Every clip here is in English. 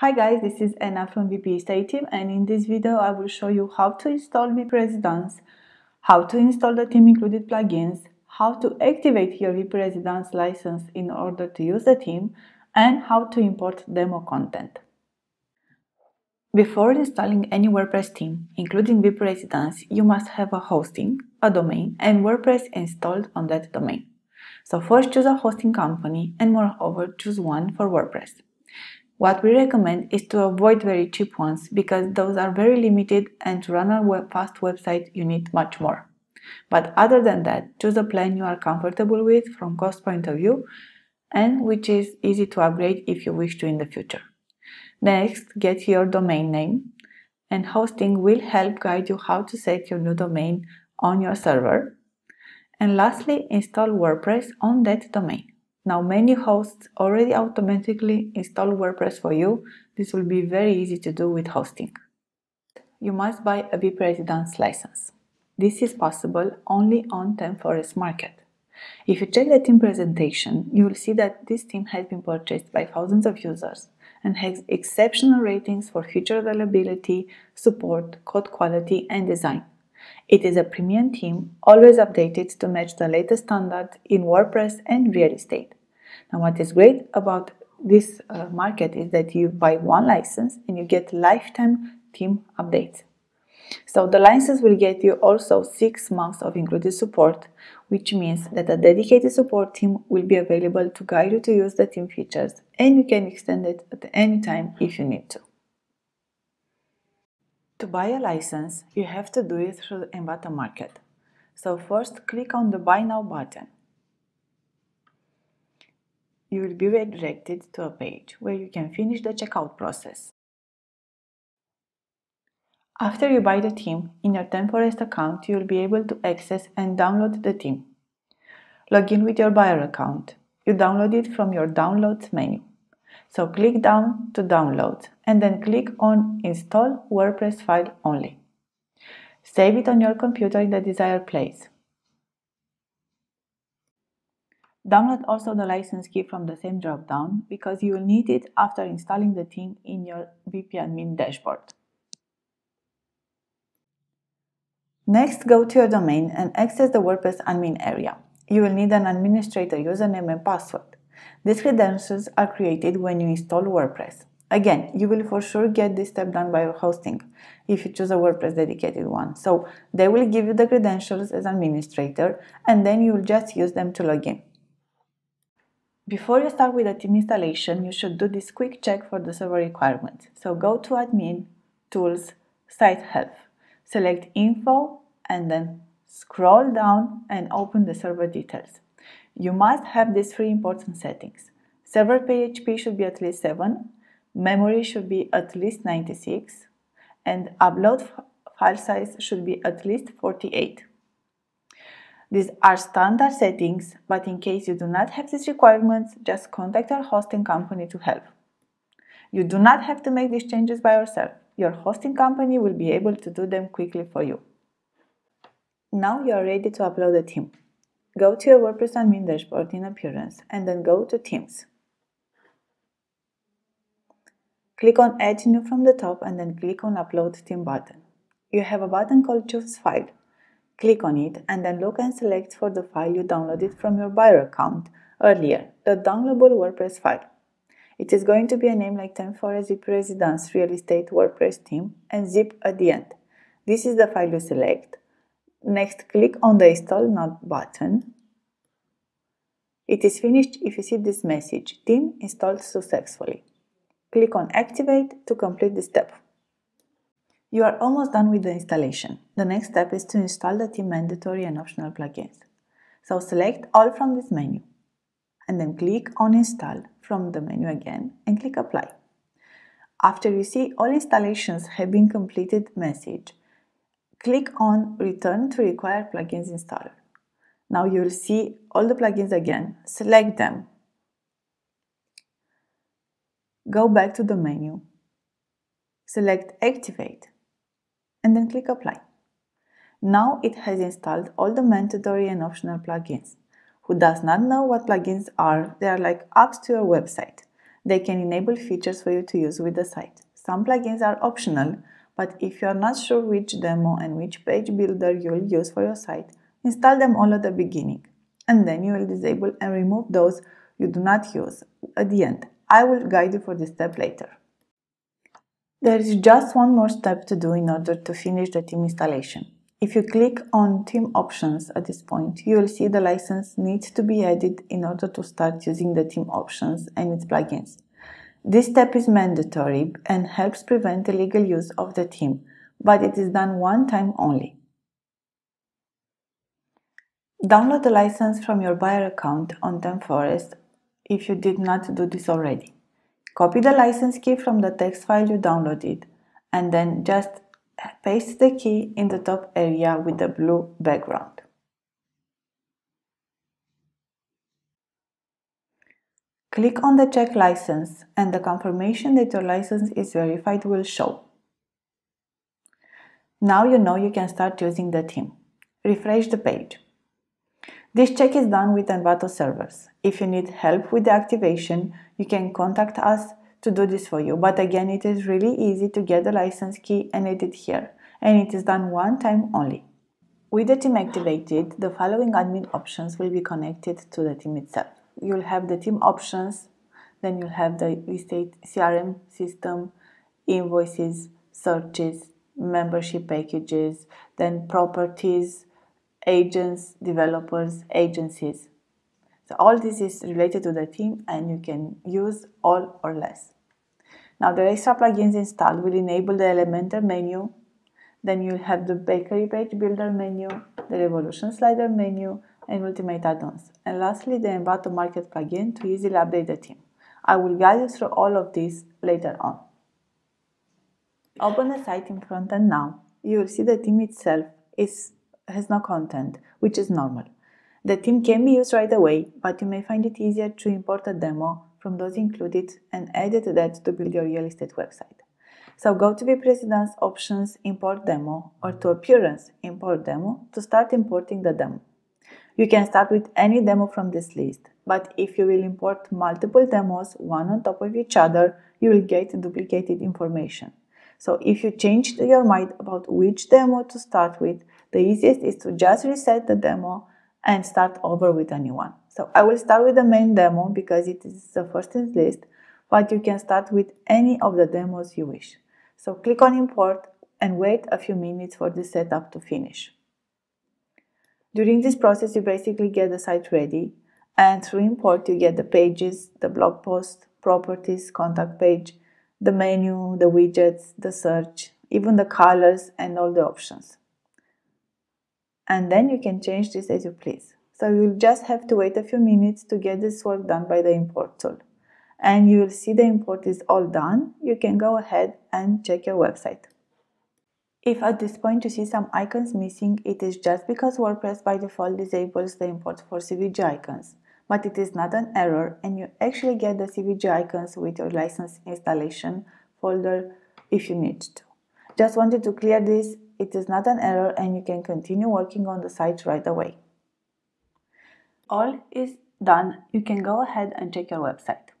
Hi guys, this is Anna from WpEstate Team and in this video I will show you how to install WpResidence, how to install the team included plugins, how to activate your WpResidence license in order to use the team, and how to import demo content. Before installing any WordPress theme, including WpResidence, you must have a hosting, a domain, and WordPress installed on that domain. So first choose a hosting company and moreover choose one for WordPress. What we recommend is to avoid very cheap ones because those are very limited and to run a web fast website you need much more. But other than that, choose a plan you are comfortable with from cost point of view and which is easy to upgrade if you wish to in the future. Next, get your domain name and hosting will help guide you how to set your new domain on your server. And lastly, install WordPress on that domain. Now many hosts already automatically install WordPress for you. This will be very easy to do with hosting. You must buy a WpResidence license. This is possible only on ThemeForest Market. If you check the team presentation, you will see that this team has been purchased by thousands of users and has exceptional ratings for feature availability, support, code quality, and design. It is a premium team, always updated to match the latest standards in WordPress and real estate. Now, what is great about this uh, market is that you buy one license and you get lifetime team updates. So the license will get you also six months of included support, which means that a dedicated support team will be available to guide you to use the team features and you can extend it at any time if you need to. To buy a license, you have to do it through the Envato Market. So first click on the Buy Now button you will be redirected to a page where you can finish the checkout process. After you buy the theme, in your ThemeForest account, you will be able to access and download the theme. Log in with your buyer account. You download it from your Downloads menu. So click down to download and then click on Install WordPress file only. Save it on your computer in the desired place. Download also the license key from the same dropdown because you will need it after installing the theme in your WP admin dashboard. Next, go to your domain and access the WordPress admin area. You will need an administrator username and password. These credentials are created when you install WordPress. Again, you will for sure get this step done by your hosting if you choose a WordPress dedicated one. So they will give you the credentials as administrator and then you will just use them to log in. Before you start with the team installation, you should do this quick check for the server requirements. So go to Admin, Tools, Site Health, select Info, and then scroll down and open the server details. You must have these three important settings. Server PHP should be at least 7, memory should be at least 96, and upload file size should be at least 48. These are standard settings, but in case you do not have these requirements, just contact your hosting company to help. You do not have to make these changes by yourself. Your hosting company will be able to do them quickly for you. Now you are ready to upload a theme. Go to your WordPress admin dashboard in Appearance and then go to Themes. Click on Add New from the top and then click on Upload Theme button. You have a button called Choose File. Click on it and then look and select for the file you downloaded from your buyer account earlier, the downloadable WordPress file. It is going to be a name like ThemeForest WpResidence Real Estate WordPress theme and zip at the end. This is the file you select. Next, click on the Install Now button. It is finished if you see this message, Theme installed successfully. Click on Activate to complete the step. You are almost done with the installation. The next step is to install the theme mandatory and optional plugins. So select all from this menu and then click on install from the menu again and click apply. After you see all installations have been completed message, click on return to required plugins installer. Now you will see all the plugins again, select them, go back to the menu, select activate and then click apply. Now it has installed all the mandatory and optional plugins. Who does not know what plugins are, they are like apps to your website. They can enable features for you to use with the site. Some plugins are optional, but if you are not sure which demo and which page builder you will use for your site, install them all at the beginning. And then you will disable and remove those you do not use at the end. I will guide you for this step later. There is just one more step to do in order to finish the theme installation. If you click on theme options at this point, you will see the license needs to be added in order to start using the theme options and its plugins. This step is mandatory and helps prevent illegal use of the theme, but it is done one time only. Download the license from your buyer account on ThemeForest if you did not do this already. Copy the license key from the text file you downloaded and then just paste the key in the top area with the blue background. Click on the check license and the confirmation that your license is verified will show. Now you know you can start using the theme. Refresh the page. This check is done with Envato servers. If you need help with the activation, you can contact us to do this for you. But again, it is really easy to get the license key and edit here. And it is done one time only. With the team activated, the following admin options will be connected to the team itself. You'll have the team options, then you'll have the estate CRM system, invoices, searches, membership packages, then properties, agents, developers, agencies. So all this is related to the theme and you can use all or less. Now the extra plugins installed will enable the Elementor menu, then you'll have the Bakery Page Builder menu, the Revolution Slider menu, and Ultimate add-ons. And lastly, the Envato Market plugin to easily update the theme. I will guide you through all of this later on. Open the site in front end now. You will see the theme itself is has no content, which is normal. The theme can be used right away, but you may find it easier to import a demo from those included and edit that to build your real estate website. So go to WpResidence Options Import Demo or to Appearance Import Demo to start importing the demo. You can start with any demo from this list, but if you will import multiple demos one on top of each other, you will get duplicated information. So if you changed your mind about which demo to start with, the easiest is to just reset the demo and start over with a new one. So I will start with the main demo because it is the first in the list, but you can start with any of the demos you wish. So click on import and wait a few minutes for the setup to finish. During this process, you basically get the site ready and through import you get the pages, the blog post, properties, contact page, the menu, the widgets, the search, even the colors and all the options and then you can change this as you please. So you'll just have to wait a few minutes to get this work done by the import tool. And you will see the import is all done. You can go ahead and check your website. If at this point you see some icons missing, it is just because WordPress by default disables the import for SVG icons. But it is not an error and you actually get the SVG icons with your license installation folder if you need to. Just wanted to clear this it is not an error and you can continue working on the site right away. All is done, you can go ahead and check your website.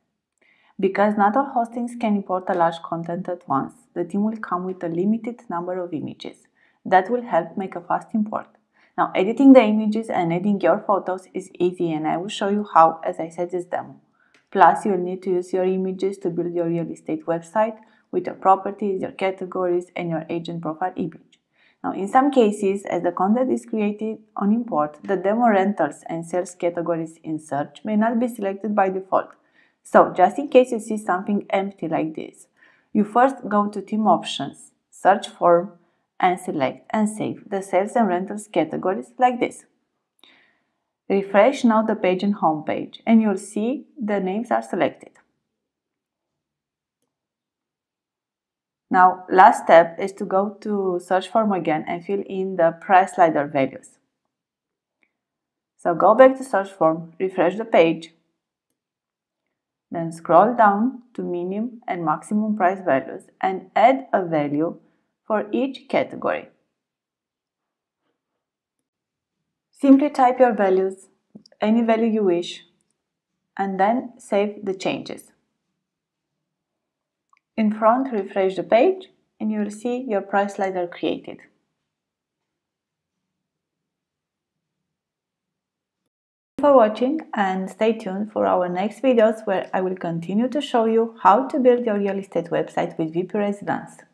Because not all hostings can import a large content at once, the team will come with a limited number of images. That will help make a fast import. Now, editing the images and adding your photos is easy and I will show you how as I said this demo. Plus, you will need to use your images to build your real estate website with your properties, your categories, and your agent profile image. Now, in some cases, as the content is created on import, the demo rentals and sales categories in search may not be selected by default. So, just in case you see something empty like this, you first go to Team Options, Search Form, and select and save the sales and rentals categories like this. Refresh now the page and home page, and you'll see the names are selected. Now, last step is to go to search form again and fill in the price slider values. So go back to search form, refresh the page, then scroll down to minimum and maximum price values and add a value for each category. Simply type your values, any value you wish, and then save the changes. In front, refresh the page and you will see your price slider created. Thank for watching and stay tuned for our next videos where I will continue to show you how to build your real estate website with WpResidence.